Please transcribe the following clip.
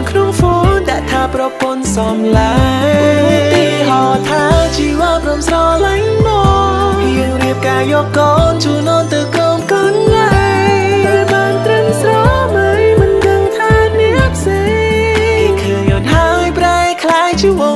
នក្នុងហ្វូនដាក់ថាប្រពន្ធសំឡាយទីហោថាជីវ៉ាព្រមស្រឡាញ់មកហ៊ានរៀបការយកកូនជូនអូនទៅកូនកូនឡើយតែបានត្រឹមស្រមើមិនដឹងថាអ្នកផ្សេងឃើញអូនហើយប្រែខ្លាយជីវ៉ា